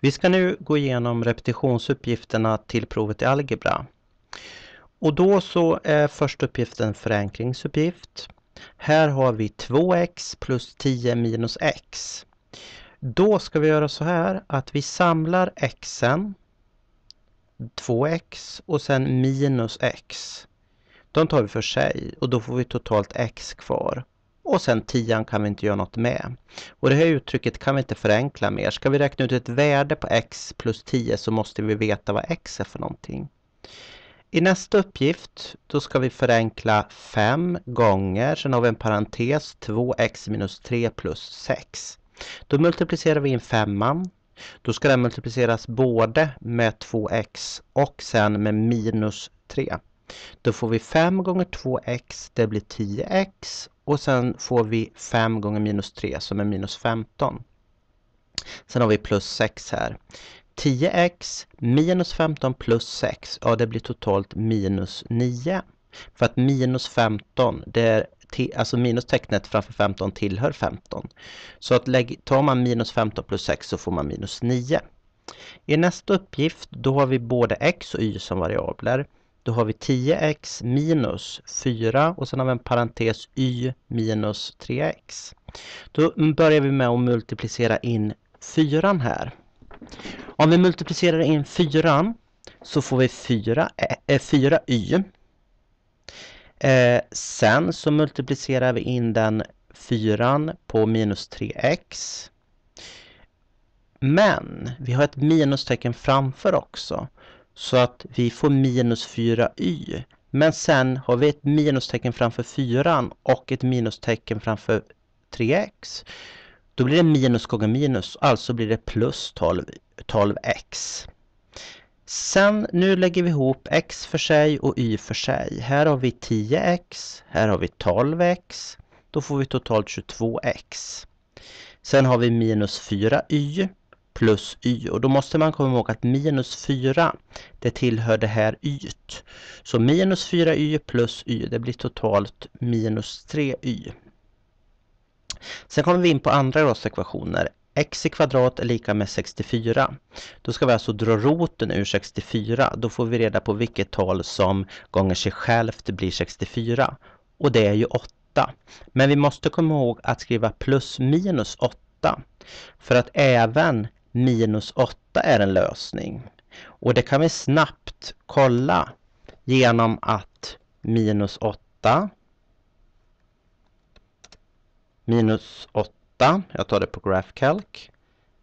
Vi ska nu gå igenom repetitionsuppgifterna till provet i algebra. Och då så är första uppgiften förenklingsuppgift. Här har vi 2x plus 10 minus x. Då ska vi göra så här att vi samlar xen, 2x och sen minus x. De tar vi för sig och då får vi totalt x kvar. Och sen 10 kan vi inte göra något med. Och det här uttrycket kan vi inte förenkla mer. Ska vi räkna ut ett värde på x plus 10 så måste vi veta vad x är för någonting. I nästa uppgift då ska vi förenkla 5 gånger, sen har vi en parentes 2x minus 3 plus 6. Då multiplicerar vi in femman. Då ska den multipliceras både med 2x och sen med minus 3. Då får vi 5 gånger 2x, det blir 10x och sen får vi 5 gånger minus 3 som är minus 15. Sen har vi plus 6 här. 10x minus 15 plus 6, ja det blir totalt minus 9. För att minus 15, det är alltså minustecknet framför 15 tillhör 15. Så att lägg, tar man minus 15 plus 6 så får man minus 9. I nästa uppgift då har vi både x och y som variabler. Då har vi 10x minus 4 och sen har vi en parentes y minus 3x. Då börjar vi med att multiplicera in 4 här. Om vi multiplicerar in 4 så får vi 4, äh, 4y. Eh, sen så multiplicerar vi in den 4 på minus 3x. Men vi har ett minustecken framför också. Så att vi får minus 4y. Men sen har vi ett minustecken framför 4 och ett minustecken framför 3x. Då blir det minus gånger minus, alltså blir det plus 12, 12x. Sen nu lägger vi ihop x för sig och y för sig. Här har vi 10x, här har vi 12x. Då får vi totalt 22x. Sen har vi minus 4y plus y och då måste man komma ihåg att minus 4 det tillhör det här y. Så minus 4y plus y det blir totalt minus 3y. Sen kommer vi in på andra gradersekvationer. x i kvadrat är lika med 64. Då ska vi alltså dra roten ur 64. Då får vi reda på vilket tal som gånger sig självt blir 64. Och det är ju 8. Men vi måste komma ihåg att skriva plus minus 8. För att även minus 8 är en lösning. Och det kan vi snabbt kolla genom att minus 8 minus 8, jag tar det på GraphCalc,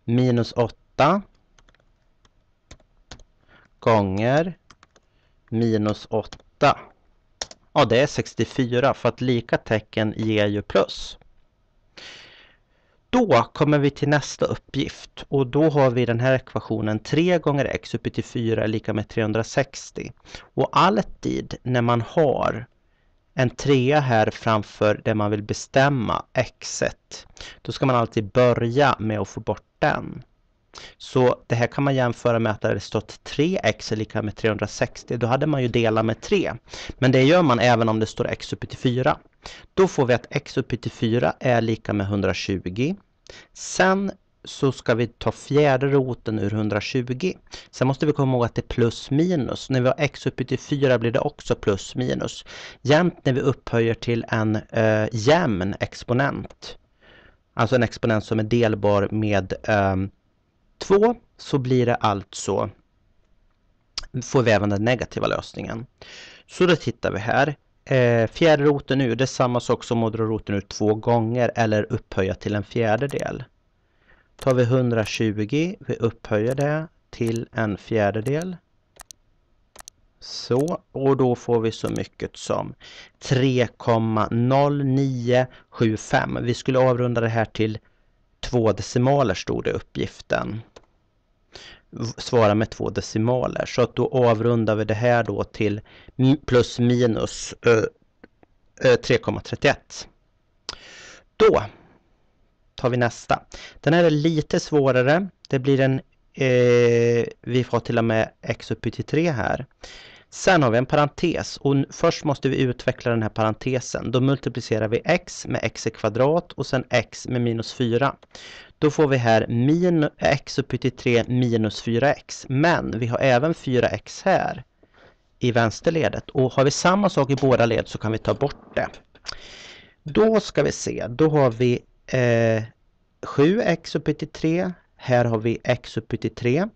minus 8 gånger minus 8. Ja, det är 64 för att lika tecken ger ju plus. Då kommer vi till nästa uppgift och då har vi den här ekvationen 3 gånger x uppe till 4 är lika med 360. Och alltid när man har en trea här framför det man vill bestämma, x då ska man alltid börja med att få bort den. Så det här kan man jämföra med att det hade stått 3x är lika med 360. Då hade man ju delat med 3. Men det gör man även om det står x uppe till 4. Då får vi att x uppe till 4 är lika med 120. Sen så ska vi ta fjärde roten ur 120. Sen måste vi komma ihåg att det är plus minus. När vi har x upphöjt till 4 blir det också plus minus. Jämt när vi upphöjer till en eh, jämn exponent, alltså en exponent som är delbar med ehm, äh, 2, så blir det alltså, får vi även den negativa lösningen. Så då tittar vi här. Eh, fjärde roten ur, det är samma sak som att dra roten ur två gånger eller upphöja till en fjärdedel. Tar vi 120, vi upphöjer det till en fjärdedel. Så, och då får vi så mycket som 3,0975. Vi skulle avrunda det här till två decimaler stod det uppgiften. Svara med två decimaler. Så att då avrundar vi det här då till plus minus 3,31. Då tar vi nästa. Den här är lite svårare. Det blir en, eh, vi får till och med x upp till 3 här. Sen har vi en parentes och först måste vi utveckla den här parentesen. Då multiplicerar vi x med x i kvadrat och sen x med minus 4. Då får vi här min, x upphöjt till 3 minus 4x. Men vi har även 4x här i vänsterledet. Och har vi samma sak i båda led så kan vi ta bort det. Då ska vi se, då har vi eh, 7x upphöjt till 3. Här har vi x upphöjt till 3.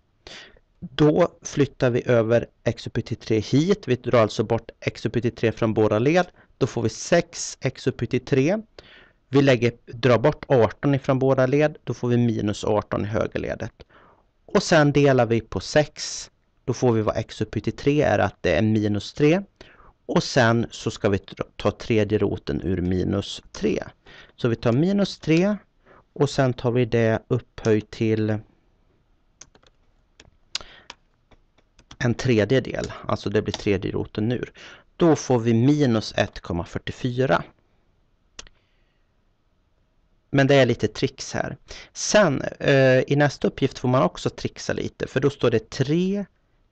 Då flyttar vi över XUPT3 hit. Vi drar alltså bort XUPT3 från båda led. Då får vi 6 XUPT3. Vi lägger, drar bort 18 ifrån båda led. Då får vi minus 18 i högerledet. Och sen delar vi på 6. Då får vi vad x upphöjt till 3 är att det är minus 3. Och sen så ska vi ta tredje roten ur minus 3. Så vi tar minus 3 och sen tar vi det upphöjt till en tredjedel, alltså det blir tredje roten nu. Då får vi minus 1,44. Men det är lite tricks här. Sen eh, i nästa uppgift får man också trixa lite för då står det 3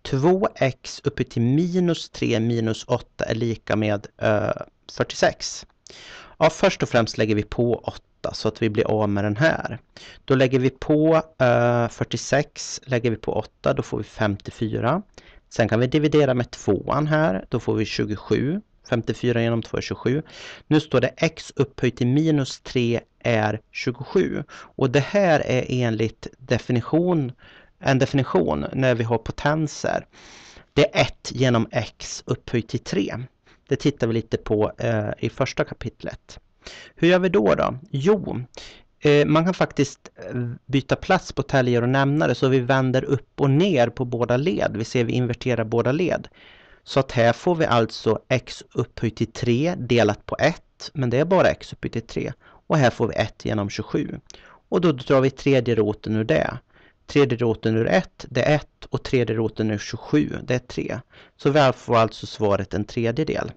2x uppe till minus 3 minus 8 är lika med eh, 46. Ja, först och främst lägger vi på 8 så att vi blir av med den här. Då lägger vi på eh, 46, lägger vi på 8, då får vi 54. Sen kan vi dividera med 2 här, då får vi 27. 54 genom 2 är 27. Nu står det x upphöjt till minus 3 är 27. Och det här är enligt definition, en definition när vi har potenser. Det är 1 genom x upphöjt till 3. Det tittar vi lite på eh, i första kapitlet. Hur gör vi då då? Jo, eh, man kan faktiskt eh, byta plats på täljer och nämnare så vi vänder upp och ner på båda led. Vi ser vi inverterar båda led. Så att här får vi alltså x upphöjt till 3 delat på 1, men det är bara x upphöjt till 3. Och här får vi 1 genom 27. Och då drar vi tredje roten ur det. Tredje roten ur 1, det är 1 och tredje roten ur 27, det är 3. Så vi får alltså svaret en tredjedel.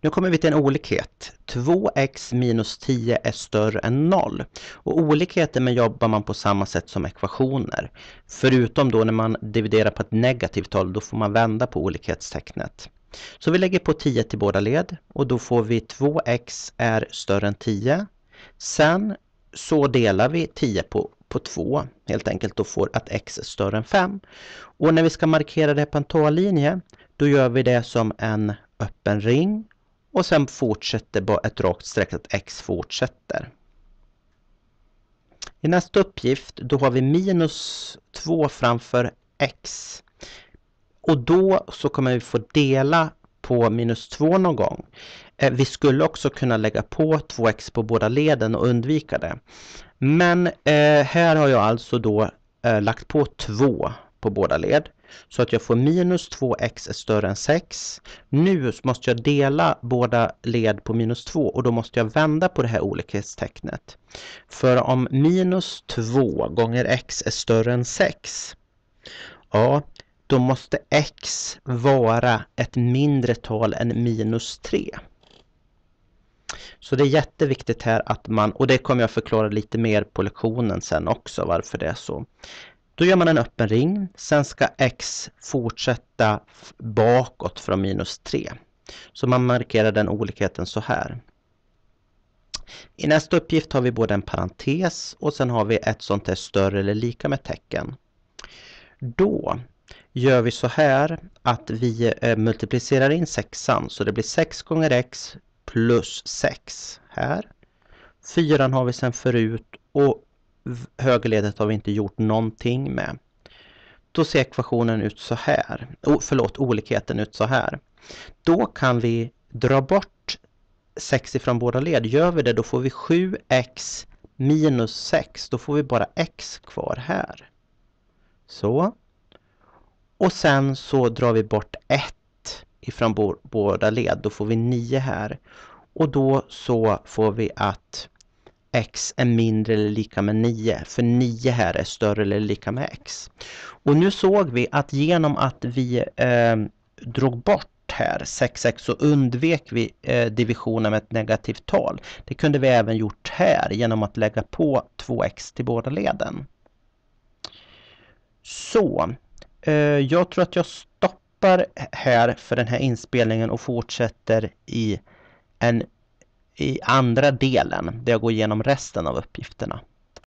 Nu kommer vi till en olikhet. 2x minus 10 är större än 0. Och olikheter men jobbar man på samma sätt som ekvationer. Förutom då när man dividerar på ett negativt tal, då får man vända på olikhetstecknet. Så vi lägger på 10 till båda led och då får vi 2x är större än 10. Sen så delar vi 10 på, på 2 helt enkelt och får att x är större än 5. Och när vi ska markera det på en tallinje då gör vi det som en öppen ring och sen fortsätter ett rakt streck att x fortsätter. I nästa uppgift då har vi minus 2 framför x. Och då så kommer vi få dela på minus 2 någon gång. Eh, vi skulle också kunna lägga på 2x på båda leden och undvika det. Men eh, här har jag alltså då eh, lagt på 2 på båda led. Så att jag får minus 2x är större än 6. Nu måste jag dela båda led på minus 2 och då måste jag vända på det här olikhetstecknet. För om minus 2 gånger x är större än 6, ja, då måste x vara ett mindre tal än minus 3. Så det är jätteviktigt här att man, och det kommer jag förklara lite mer på lektionen sen också varför det är så. Då gör man en öppen ring. Sen ska x fortsätta bakåt från minus 3. Så man markerar den olikheten så här. I nästa uppgift har vi både en parentes och sen har vi ett sånt här större eller lika med tecken. Då gör vi så här att vi eh, multiplicerar in sexan så det blir 6 gånger x plus 6 här. Fyran har vi sen förut och högerledet har vi inte gjort någonting med. Då ser ekvationen ut så här, oh, förlåt, olikheten ut så här. Då kan vi dra bort 6 ifrån båda led. Gör vi det då får vi 7x minus 6. Då får vi bara x kvar här. Så. Och sen så drar vi bort 1 ifrån båda led. Då får vi 9 här. Och då så får vi att x är mindre eller lika med 9. För 9 här är större eller lika med x. Och nu såg vi att genom att vi eh, drog bort här 6x så undvek vi eh, divisionen med ett negativt tal. Det kunde vi även gjort här genom att lägga på 2x till båda leden. Så, eh, jag tror att jag stoppar stoppar här för den här inspelningen och fortsätter i, en, i andra delen där jag går igenom resten av uppgifterna.